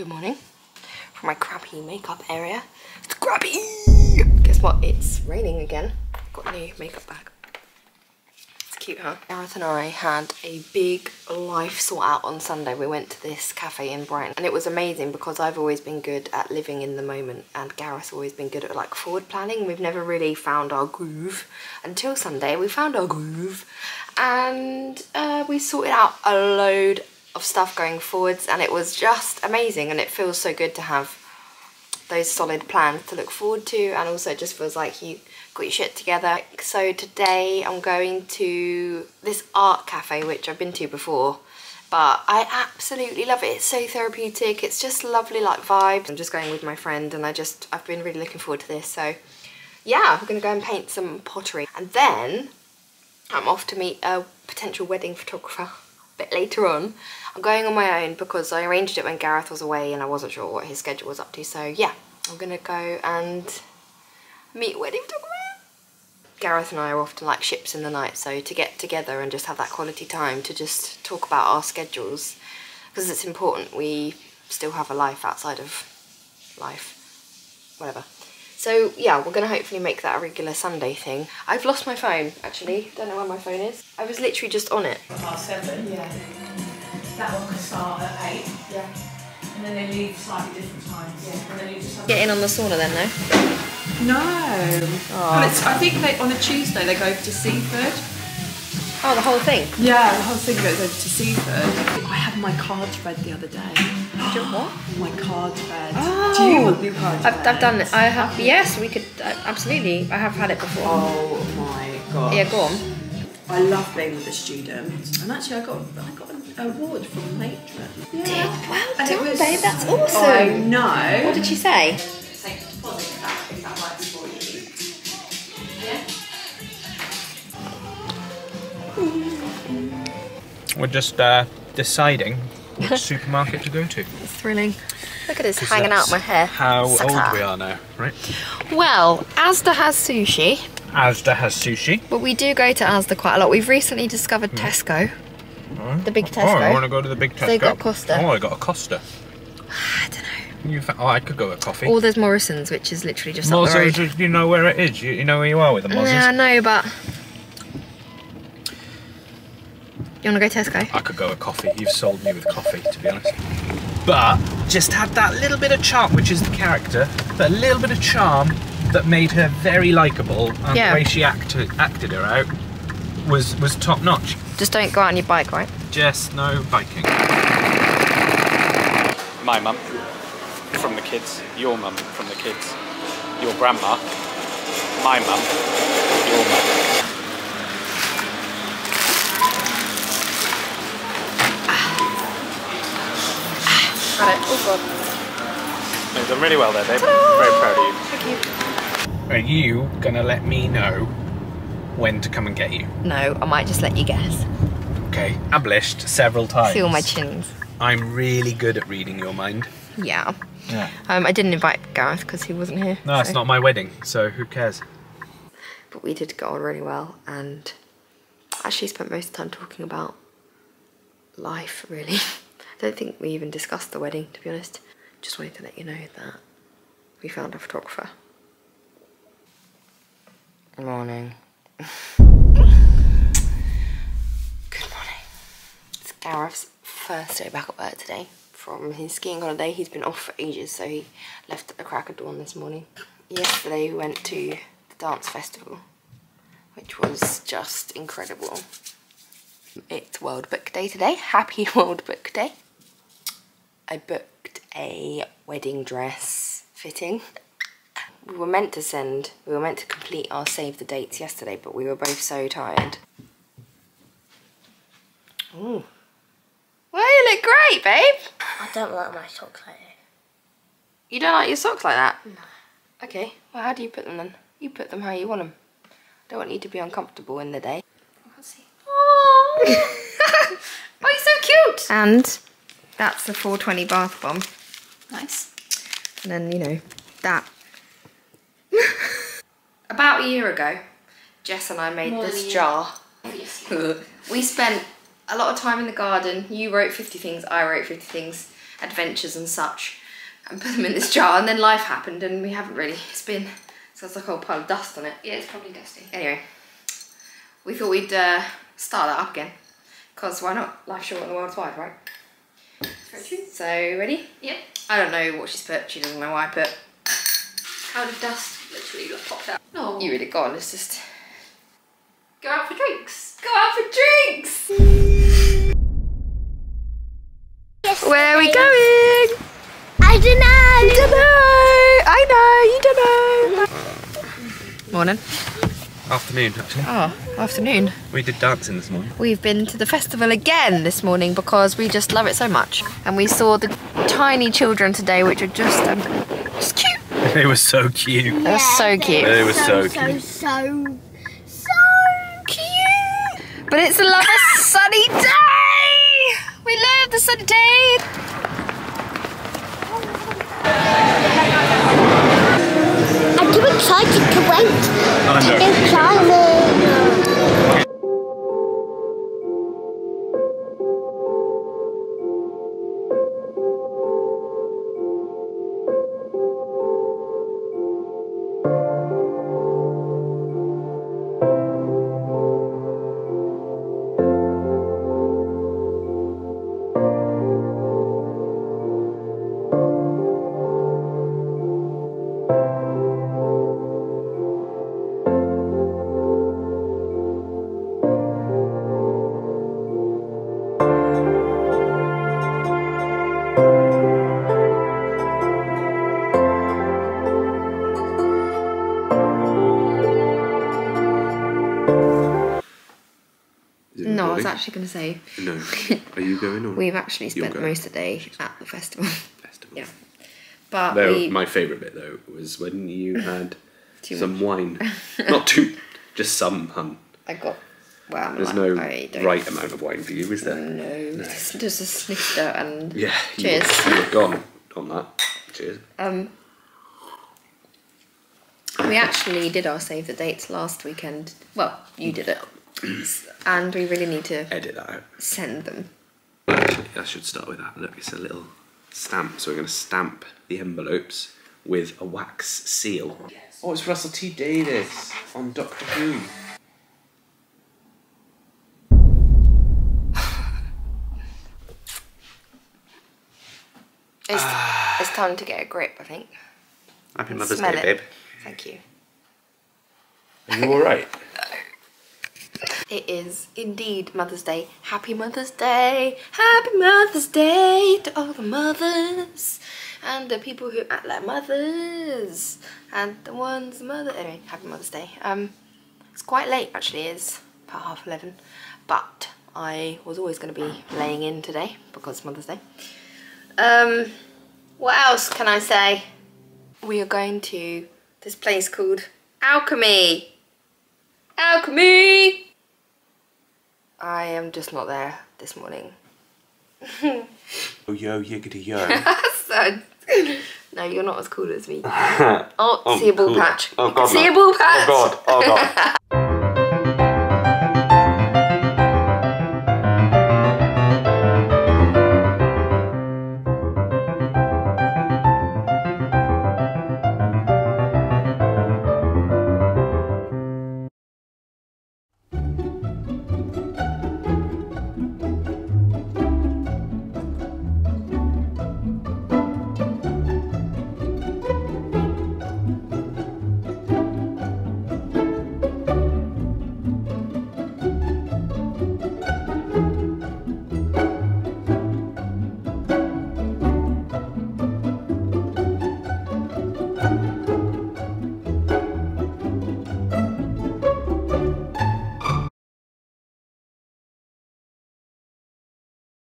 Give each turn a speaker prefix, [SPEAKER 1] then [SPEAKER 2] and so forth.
[SPEAKER 1] Good morning from my crappy makeup area. It's crappy! Guess what? It's raining again. Got new makeup bag. It's cute, huh? Gareth and I had a big life sort out on Sunday. We went to this cafe in Brighton and it was amazing because I've always been good at living in the moment and Gareth's always been good at like forward planning. We've never really found our groove until Sunday. We found our groove and uh, we sorted out a load of stuff going forwards and it was just amazing and it feels so good to have those solid plans to look forward to and also it just feels like you got your shit together. So today I'm going to this art cafe which I've been to before but I absolutely love it. It's so therapeutic. It's just lovely like vibes. I'm just going with my friend and I just, I've been really looking forward to this. So yeah, I'm gonna go and paint some pottery and then I'm off to meet a potential wedding photographer bit later on. I'm going on my own because I arranged it when Gareth was away and I wasn't sure what his schedule was up to. So yeah, I'm gonna go and meet wedding photographer. Gareth and I are often like ships in the night, so to get together and just have that quality time to just talk about our schedules, because it's important we still have a life outside of life, whatever. So yeah, we're gonna hopefully make that a regular Sunday thing. I've lost my phone, actually. Don't know where my phone is. I was literally just on it.
[SPEAKER 2] Half seven.
[SPEAKER 1] Yeah.
[SPEAKER 2] That one could start at eight,
[SPEAKER 1] Yeah.
[SPEAKER 2] and then they leave slightly different times. Yeah. And then you just
[SPEAKER 1] Get in on the sauna then, no?
[SPEAKER 2] No. Well, it's, I think they, on a Tuesday they go over to Seaford.
[SPEAKER 1] Oh, the whole thing?
[SPEAKER 2] Yeah, the whole thing goes over to Seaford. I had my cards read the other day.
[SPEAKER 1] Do you what?
[SPEAKER 2] My cards read.
[SPEAKER 1] Oh.
[SPEAKER 2] Do you want new cards
[SPEAKER 1] I've. I've done it. I have. Yes, we could. Uh, absolutely. I have had it before.
[SPEAKER 2] Oh my god.
[SPEAKER 1] Yeah, go on.
[SPEAKER 2] I love being with the students. And actually I got I got an award from the matron. Yeah.
[SPEAKER 1] Well
[SPEAKER 2] And it
[SPEAKER 1] done,
[SPEAKER 2] was-
[SPEAKER 1] babe. That's awesome.
[SPEAKER 2] I know.
[SPEAKER 1] What did she say?
[SPEAKER 2] Take a deposit if that, if that works for you. Yeah.
[SPEAKER 3] We're just uh, deciding which supermarket to go to.
[SPEAKER 1] It's thrilling. Look at this
[SPEAKER 3] 'Cause
[SPEAKER 1] hanging out my hair.
[SPEAKER 3] How
[SPEAKER 1] Sucker.
[SPEAKER 3] old we are now, right?
[SPEAKER 1] Well, Asda has sushi,
[SPEAKER 3] Asda has sushi.
[SPEAKER 1] but we do go to Asda quite a lot. We've recently discovered hmm. Tesco. Oh. The big Tesco.
[SPEAKER 3] Oh, I want to go to the big Tesco.
[SPEAKER 1] They've got Costa.
[SPEAKER 3] Oh, I got a Costa.
[SPEAKER 1] I don't know.
[SPEAKER 3] You fa- oh, I could go with coffee.
[SPEAKER 1] Or there's Morrison's, which is literally just up the road.
[SPEAKER 3] Mozzies, you know where it is. You, you know where you are with the Mozzies.
[SPEAKER 1] Yeah, I know, but. You want to go Tesco?
[SPEAKER 3] I could go with coffee. You've sold me with coffee, to be honest. But just had that little bit of charm, which is the character, but a little bit of charm that made her very likable, and
[SPEAKER 1] Yeah.
[SPEAKER 3] the way she acted acted her out was was top notch.
[SPEAKER 1] Just don't go out on your bike, right?
[SPEAKER 3] Just no biking. My mum from the kids, your mum from the kids, your grandma, my mum, your mum.
[SPEAKER 1] Got it. Oh god.
[SPEAKER 3] You've done really well there, babe. Very proud of you.
[SPEAKER 1] Thank you.
[SPEAKER 3] Are you gonna let me know when to come and get you?
[SPEAKER 1] No, I might just let you guess.
[SPEAKER 3] Okay. Established several times.
[SPEAKER 1] See all my chins.
[SPEAKER 3] I'm really good at reading your mind.
[SPEAKER 1] Yeah.
[SPEAKER 3] Yeah.
[SPEAKER 1] Um, I didn't invite Gareth because he wasn't here.
[SPEAKER 3] No, it's not my wedding, so who cares?
[SPEAKER 1] But we did get on really well and actually spent most of the time talking about life, really. I don't think we even discussed the wedding, to be honest. Just wanted to let you know that we found a photographer. Good morning. Good morning. It's Gareth's first day back at work today from his skiing holiday. He's been off for ages, so he left at the crack of dawn this morning. Yesterday we went to the dance festival, which was just incredible. It's World Book Day today. Happy World Book Day. I booked a wedding dress fitting. We were meant to send, we were meant to complete our save the dates yesterday, but we were both so tired. Ooh. Well, you look great, babe.
[SPEAKER 4] I don't like my socks like this.
[SPEAKER 1] You don't like your socks like that? No. Okay, well, how do you put them then? You put them how you want them. I Don't want you to be uncomfortable in the day. I can't see. Oh, oh, you're so cute. And that's the 420 bath bomb.
[SPEAKER 4] Nice.
[SPEAKER 1] And then, you know, that. About a year ago, Jess and I made
[SPEAKER 4] More
[SPEAKER 1] this jar. we spent a lot of time in the garden. You wrote 50 things, I wrote 50 things. adventures and such and put them in this jar and then life happened and we haven't really. It's been, so it's like a whole pile of dust on it. Yeah, it's probably dusty. Anyway, we thought we'd uh, start that up again because why not? Life's short and the world's wide, right?
[SPEAKER 5] Very.
[SPEAKER 1] So, ready?
[SPEAKER 5] Yep.
[SPEAKER 1] I don't know what she's put. She doesn't know why I put.
[SPEAKER 5] Cloud of dust literally like, popped out. No.
[SPEAKER 1] You really go on, let's just
[SPEAKER 5] go out for drinks.
[SPEAKER 1] go out for drinks!
[SPEAKER 4] Yes,
[SPEAKER 1] Where are we going?
[SPEAKER 4] I don't know.
[SPEAKER 1] don't know. I know, you don't know. Morning.
[SPEAKER 6] Afternoon, actually.
[SPEAKER 1] Oh, afternoon.
[SPEAKER 6] We did dancing this morning.
[SPEAKER 1] We've been to the festival again this morning because we just love it so much. And we saw the tiny children today, which are just, um, just cute.
[SPEAKER 6] They were so cute.
[SPEAKER 1] They were so cute.
[SPEAKER 6] They were so
[SPEAKER 4] so,
[SPEAKER 6] cute.
[SPEAKER 4] so, so
[SPEAKER 1] cute. But it's a lovely sunny day. We love the sunny day.
[SPEAKER 4] Excited to wait to do climbing.
[SPEAKER 1] No, I was actually going to say
[SPEAKER 3] No. Are you going or?
[SPEAKER 1] we've actually spent
[SPEAKER 3] going.
[SPEAKER 1] most of the day at the festival.
[SPEAKER 3] Festival.
[SPEAKER 1] yeah. But
[SPEAKER 3] Though
[SPEAKER 1] we,
[SPEAKER 3] my favourite bit though was when you had some wine. Not too, just some, hun.
[SPEAKER 1] I got, well,
[SPEAKER 3] There's no right amount of wine for you, is there?
[SPEAKER 1] No, just, just a snifter and
[SPEAKER 3] Yeah.
[SPEAKER 1] Cheers.
[SPEAKER 3] You were gone on that. Cheers.
[SPEAKER 1] Um, we actually did our save the dates last weekend. Well, you did it, and we really need to
[SPEAKER 3] Edit that out.
[SPEAKER 1] send them.
[SPEAKER 3] Actually, I should start with that. Look, it's a little stamp. So we're going to stamp the envelopes with a wax seal. Oh, it's Russell T Davies on Doctor Who.
[SPEAKER 1] It's, it's time to get a grip, I think.
[SPEAKER 3] Happy Mother's
[SPEAKER 1] Smell
[SPEAKER 3] Day,
[SPEAKER 1] it.
[SPEAKER 3] babe.
[SPEAKER 1] Thank you.
[SPEAKER 3] Are you alright?
[SPEAKER 1] It is indeed Mother's Day. Happy Mother's Day. Happy Mother's Day to all the mothers and the people who act like mothers and the ones mother. Anyway, Happy Mother's Day. Um, it's quite late actually. It's about half eleven, but I was always going to be laying in today because it's Mother's Day. Um, what else can I say? We are going to this place called Alchemy. Alchemy! I am just not there this morning.
[SPEAKER 3] Oh, yo, yiggity yo.
[SPEAKER 1] so, no, you're not as cool as me. Oh,
[SPEAKER 3] Oh,
[SPEAKER 1] see a ball
[SPEAKER 3] cool.
[SPEAKER 1] patch.
[SPEAKER 3] Oh, God,
[SPEAKER 1] See
[SPEAKER 3] no.
[SPEAKER 1] a ball patch.
[SPEAKER 3] Oh, God. Oh, God.